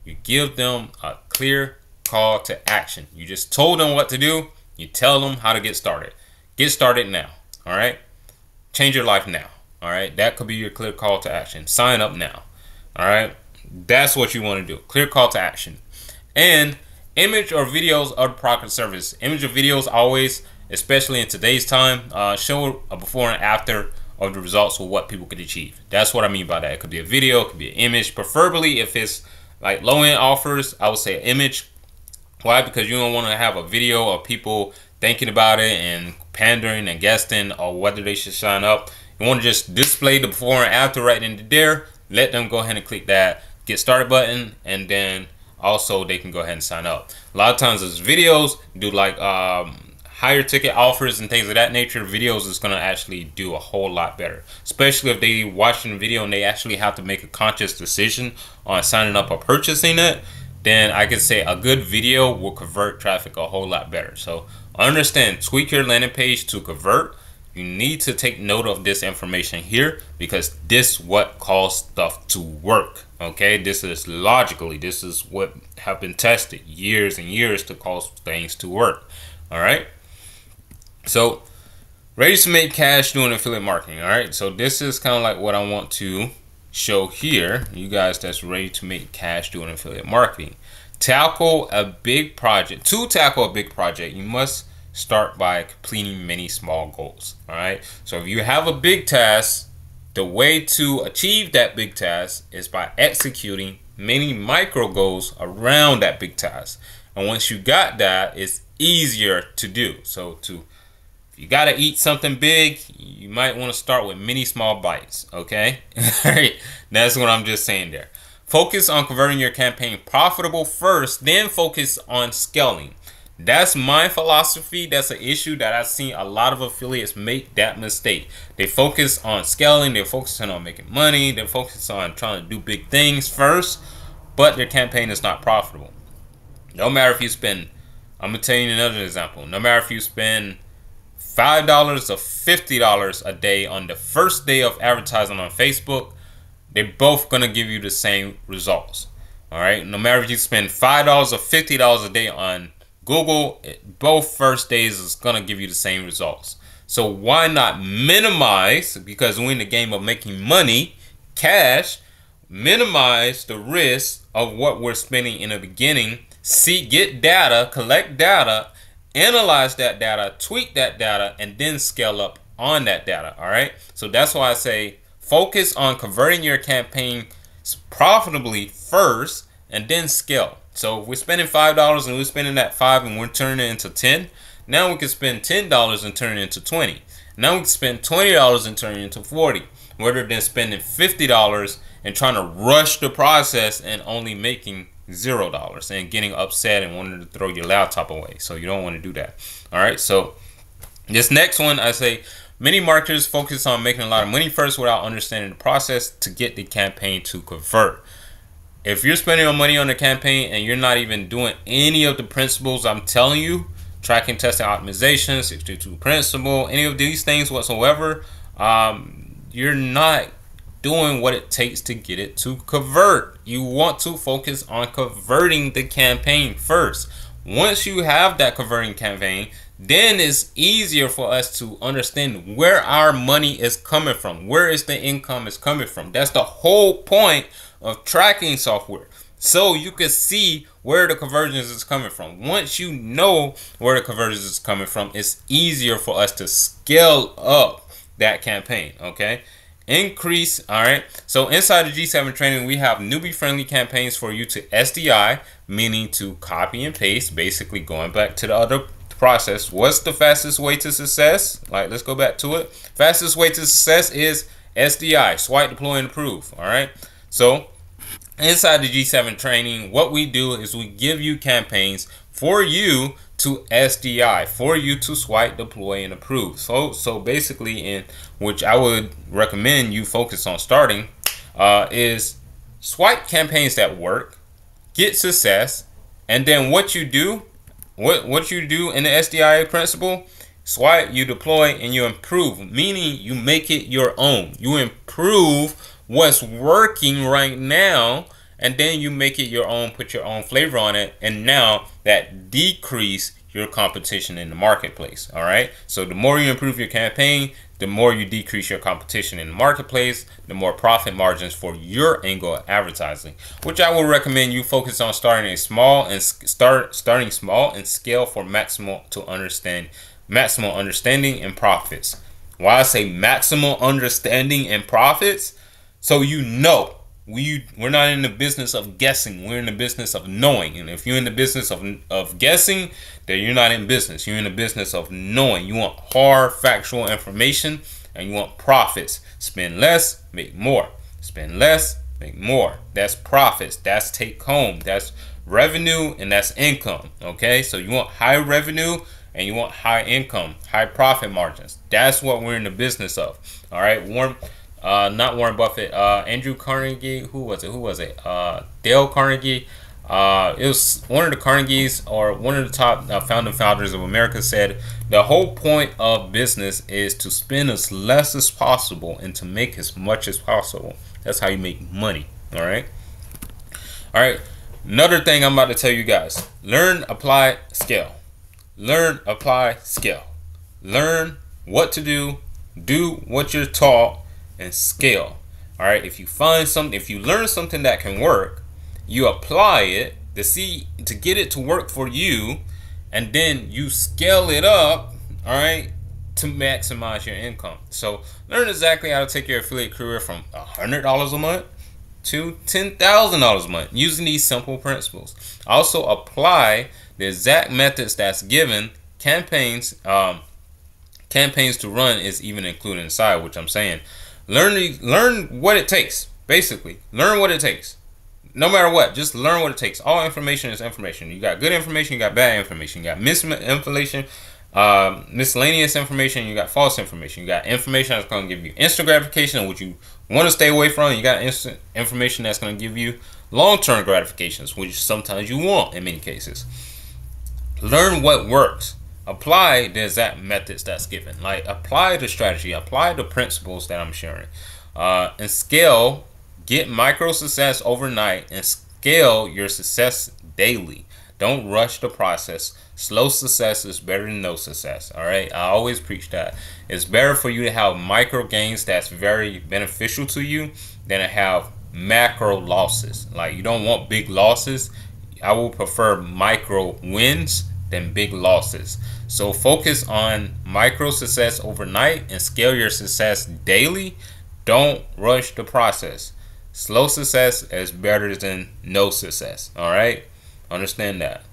you give them a clear call to action. You just told them what to do, you tell them how to get started. Get started now, all right? Change your life now, all right? That could be your clear call to action. Sign up now, all right? That's what you want to do. Clear call to action. And image or videos of the product or service. Image or videos always, especially in today's time, uh, show a before and after of the results of what people could achieve. That's what I mean by that. It could be a video, it could be an image. Preferably if it's like low end offers, I would say an image. Why? Because you don't want to have a video of people thinking about it and pandering and guessing or whether they should sign up. You want to just display the before and after right in there. Let them go ahead and click that get started button and then also they can go ahead and sign up. A lot of times as videos do like um, higher ticket offers and things of that nature, videos is going to actually do a whole lot better. Especially if they watching the video and they actually have to make a conscious decision on signing up or purchasing it, then I could say a good video will convert traffic a whole lot better. So understand, tweak your landing page to convert. You need to take note of this information here because this what cause stuff to work okay? This is logically this is what have been tested years and years to cause things to work all right? So ready to make cash doing affiliate marketing all right? So this is kind of like what i want to show here you guys that's ready to make cash doing affiliate marketing tackle a big project to tackle a big project you must start by completing many small goals. All right. So if you have a big task, the way to achieve that big task is by executing many micro goals around that big task. And once you got that, it's easier to do. So to if you got to eat something big, you might want to start with many small bites. Okay, that's what I'm just saying there. Focus on converting your campaign profitable first, then focus on scaling. That's my philosophy. That's an issue that I've seen a lot of affiliates make that mistake. They focus on scaling, they're focusing on making money, they're focused on trying to do big things first, but their campaign is not profitable. No matter if you spend, I'm gonna tell you another example. No matter if you spend five dollars or fifty dollars a day on the first day of advertising on Facebook, they're both gonna give you the same results. All right. No matter if you spend five dollars or fifty dollars a day on Google, both first days is gonna give you the same results. So why not minimize? Because we're in the game of making money, cash. Minimize the risk of what we're spending in the beginning. See, get data, collect data, analyze that data, tweak that data, and then scale up on that data. All right. So that's why I say focus on converting your campaign profitably first and then scale. So if we're spending five dollars and we're spending that five and we're turning it into ten, now we can spend ten dollars and turn it into twenty. Now we can spend twenty dollars and turn it into forty, rather than spending fifty dollars and trying to rush the process and only making zero dollars and getting upset and wanting to throw your laptop away. So you don't want to do that. All right. So this next one, I say many marketers focus on making a lot of money first without understanding the process to get the campaign to convert. If you're spending your money on a campaign and you're not even doing any of the principles I'm telling you, tracking, testing, optimization, 62 principle, any of these things whatsoever, um, you're not doing what it takes to get it to convert. You want to focus on converting the campaign first. Once you have that converting campaign, then it's easier for us to understand where our money is coming from. Where is the income is coming from? That's the whole point of tracking software. So you can see where the conversions is coming from. Once you know where the conversions is coming from, it's easier for us to scale up that campaign. Okay increase all right? So inside the jee7 training we have newbie friendly campaigns for you to sdi meaning to copy and paste basically going back to the other process. What's the fastest way to success? Like let's go back to it. Fastest way to success is sdi swipe deploy and approve all right? So inside the jee7 training what we do is we give you campaigns for you to SDI for you to swipe, deploy, and approve. So, so basically, in which I would recommend you focus on starting, uh, is swipe campaigns that work, get success, and then what you do, what what you do in the SDI principle, swipe, you deploy, and you improve. Meaning, you make it your own. You improve what's working right now and then you make it your own, put your own flavor on it, and now that decrease your competition in the marketplace. All right. So the more you improve your campaign, the more you decrease your competition in the marketplace, the more profit margins for your angle of advertising. Which I will recommend you focus on starting a small and start starting small and scale for maximal to understand maximal understanding and profits. Why I say maximal understanding and profits, so you know we we're not in the business of guessing. We're in the business of knowing. And if you're in the business of, of guessing then you're not in business. You're in the business of knowing. You want hard factual information and you want profits. Spend less make more. Spend less make more. That's profits. That's take home. That's revenue and that's income. Okay? So you want high revenue and you want high income high profit margins. That's what we're in the business of. All right? Warm uh, not Warren Buffett, uh, Andrew Carnegie. Who was it? Who was it? Uh, Dale Carnegie. Uh, it was one of the Carnegies or one of the top uh, founding founders of America said the whole point of business is to spend as less as possible and to make as much as possible. That's how you make money. All right. All right. Another thing I'm about to tell you guys: learn, apply, scale. Learn, apply, scale. Learn what to do. Do what you're taught and scale. All right, if you find something, if you learn something that can work, you apply it to see to get it to work for you, and then you scale it up. All right, to maximize your income. So learn exactly how to take your affiliate career from hundred dollars a month to ten thousand dollars a month using these simple principles. Also apply the exact methods that's given campaigns. Um, campaigns to run is even included inside, which I'm saying. Learn learn what it takes. Basically, learn what it takes. No matter what, just learn what it takes. All information is information. You got good information, you got bad information, you got misinformation, uh, miscellaneous information, you got false information. You got information that's going to give you instant gratification, which you want to stay away from. You got instant information that's going to give you long-term gratifications, which sometimes you want in many cases. Learn what works apply the exact methods that's given. Like apply the strategy, apply the principles that I'm sharing, uh, and scale. Get micro success overnight and scale your success daily. Don't rush the process. Slow success is better than no success. All right, I always preach that. It's better for you to have micro gains that's very beneficial to you than to have macro losses. Like you don't want big losses. I will prefer micro wins than big losses. So focus on micro success overnight and scale your success daily. Don't rush the process. Slow success is better than no success. All right, understand that.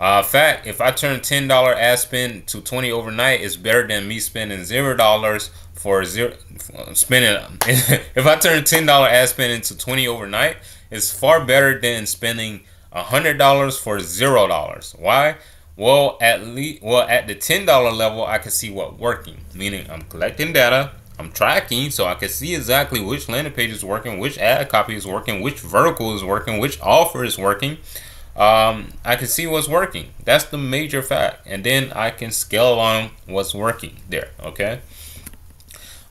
Uh, fact, if I turn ten dollar ad spend to twenty overnight, it's better than me spending zero dollars for zero spending. if I turn ten dollar ad spend into twenty overnight, it's far better than spending hundred dollars for zero dollars. Why? Well, at least, well, at the ten dollar level, I can see what working. Meaning, I'm collecting data, I'm tracking, so I can see exactly which landing page is working, which ad copy is working, which vertical is working, which offer is working. Um, I can see what's working. That's the major fact, and then I can scale on what's working there. Okay.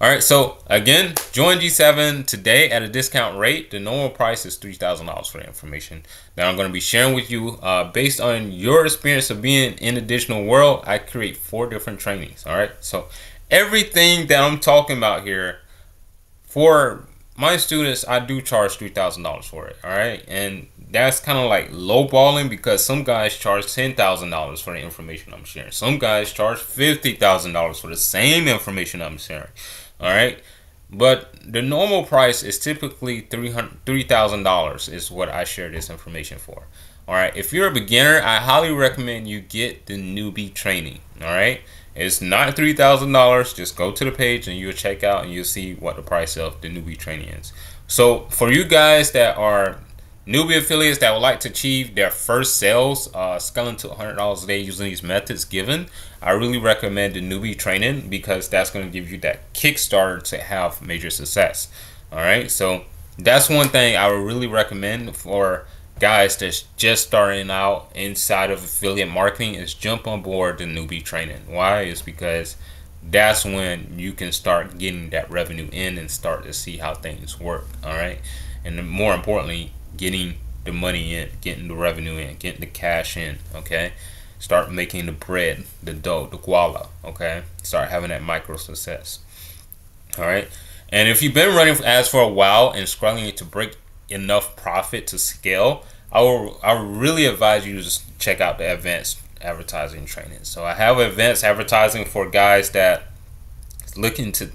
All right, so again, join jee7 today at a discount rate. The normal price is $3,000 for the information that I'm going to be sharing with you. Uh, based on your experience of being in the digital world, I create four different trainings. All right, so everything that I'm talking about here for my students, I do charge $3,000 for it. All right, and that's kind of like lowballing because some guys charge $10,000 for the information I'm sharing. Some guys charge $50,000 for the same information I'm sharing. All right. But the normal price is typically $3,000 is what I share this information for. All right. If you're a beginner, I highly recommend you get the newbie training. All right. It's not $3,000. Just go to the page and you'll check out and you'll see what the price of the newbie training is. So for you guys that are Newbie affiliates that would like to achieve their first sales, uh, scaling to $100 a day using these methods given, I really recommend the newbie training because that's going to give you that kickstarter to have major success. All right, so that's one thing I would really recommend for guys that's just starting out inside of affiliate marketing is jump on board the newbie training. Why? Is because that's when you can start getting that revenue in and start to see how things work. All right, and more importantly getting the money in, getting the revenue in, getting the cash in, okay? Start making the bread, the dough, the guala, okay? Start having that micro success. All right? And if you've been running ads for a while and struggling to break enough profit to scale, I will I really advise you to check out the advanced advertising training. So I have advanced advertising for guys that looking to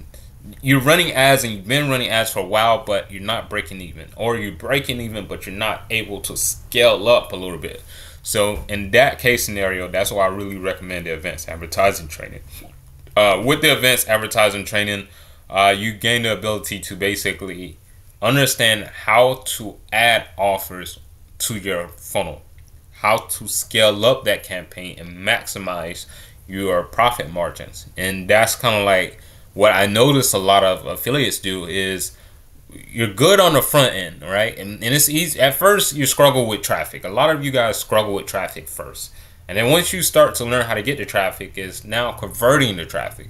you're running ads and you've been running ads for a while, but you're not breaking even, or you're breaking even, but you're not able to scale up a little bit. So in that case scenario, that's why I really recommend the advanced advertising training. Uh, with the advanced advertising training, uh, you gain the ability to basically understand how to add offers to your funnel, how to scale up that campaign and maximize your profit margins. And that's kind of like what I notice a lot of affiliates do is you're good on the front end, right? And, and it's easy. At first, you struggle with traffic. A lot of you guys struggle with traffic first. And then once you start to learn how to get the traffic, is now converting the traffic.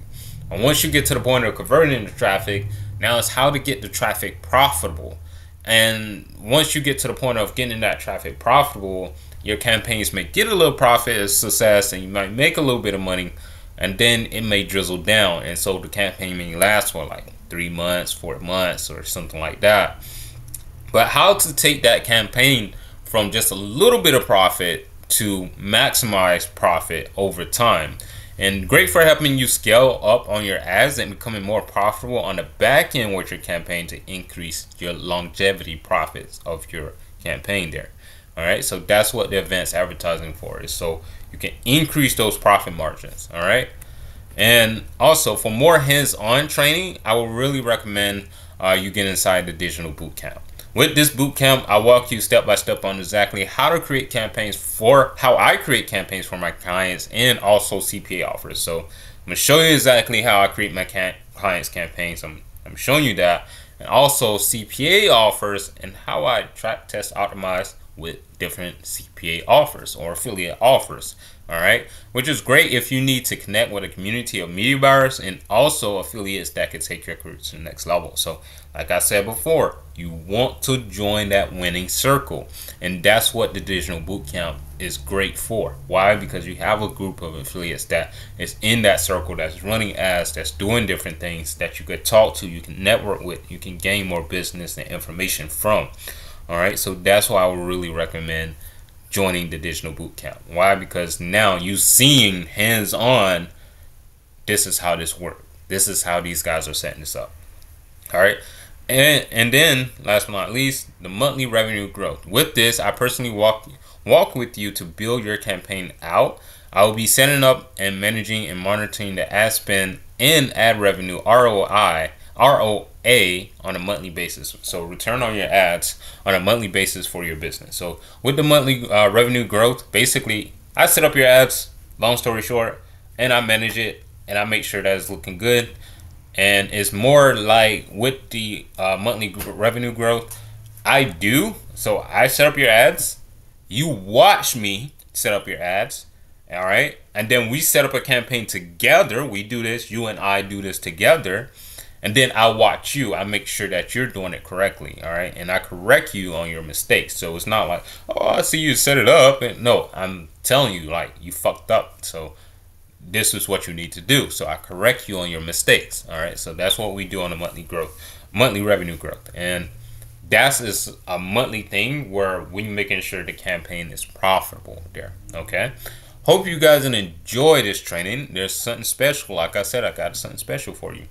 And once you get to the point of converting the traffic, now it's how to get the traffic profitable. And once you get to the point of getting that traffic profitable, your campaigns may get a little profit, a success, and you might make a little bit of money and then it may drizzle down and so the campaign may last for like three months four months or something like that. But how to take that campaign from just a little bit of profit to maximize profit over time. And great for helping you scale up on your ads and becoming more profitable on the back end with your campaign to increase your longevity profits of your campaign there. All right so that's what the advanced advertising for is. So you can increase those profit margins all right And also, for more hands-on training, I would really recommend uh, you get inside the digital bootcamp. With this bootcamp, I walk you step by step on exactly how to create campaigns for how I create campaigns for my clients and also CPA offers. So I'm gonna show you exactly how I create my clients campaigns. I'm, I'm showing you that and also CPA offers and how I track, test, optimize with different CPA offers or affiliate offers. All right, which is great if you need to connect with a community of media buyers and also affiliates that can take your career to the next level. So, like I said before, you want to join that winning circle, and that's what the digital bootcamp is great for. Why? Because you have a group of affiliates that is in that circle that's running ads, that's doing different things that you could talk to, you can network with, you can gain more business and information from. All right, so that's why I would really recommend joining the digital boot camp. Why? Because now you seeing hands on. This is how this works. This is how these guys are setting this up. All right. And and then last but not least, the monthly revenue growth. With this, I personally walk walk with you to build your campaign out. I will be setting up and managing and monitoring the ad spend and ad revenue ROI ROI ROA on a monthly basis. So return on your ads on a monthly basis for your business. So with the monthly uh, revenue growth, basically I set up your ads, long story short, and I manage it and I make sure that it's looking good. And it's more like with the uh, monthly revenue growth, I do. So I set up your ads. You watch me set up your ads. All right. And then we set up a campaign together. We do this. You and I do this together and then I watch you. I make sure that you're doing it correctly, all right, and I correct you on your mistakes. So it's not like, oh, I see you set it up, and no, I'm telling you like you fucked up. So this is what you need to do. So I correct you on your mistakes, all right. So that's what we do on the monthly growth, monthly revenue growth, and that's is a monthly thing where we're making sure the campaign is profitable there. Okay. Hope you guys enjoy this training. There's something special. Like I said, I got something special for you.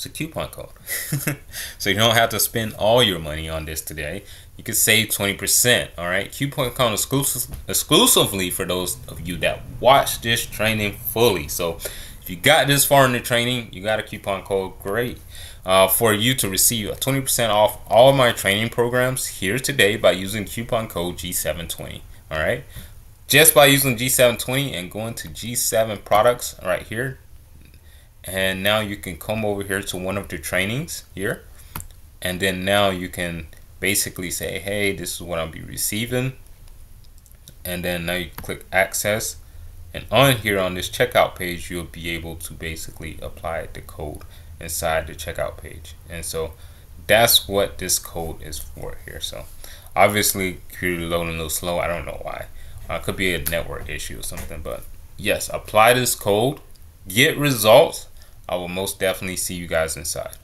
It's a coupon code. so you don't have to spend all your money on this today. You can save 20%. All right. Coupon code exclusive, exclusively for those of you that watch this training fully. So if you got this far in the training, you got a coupon code. Great. Uh, for you to receive a 20% off all my training programs here today by using coupon code G720. All right. Just by using G720 and going to jee7 products right here, and now you can come over here to one of the trainings here. And then now you can basically say hey this is what I'll be receiving. And then now you click access. And on here on this checkout page you'll be able to basically apply the code inside the checkout page. And so that's what this code is for here. So obviously computer loading a little slow. I don't know why. Uh, could be a network issue or something but yes apply this code get results I will most definitely see you guys inside.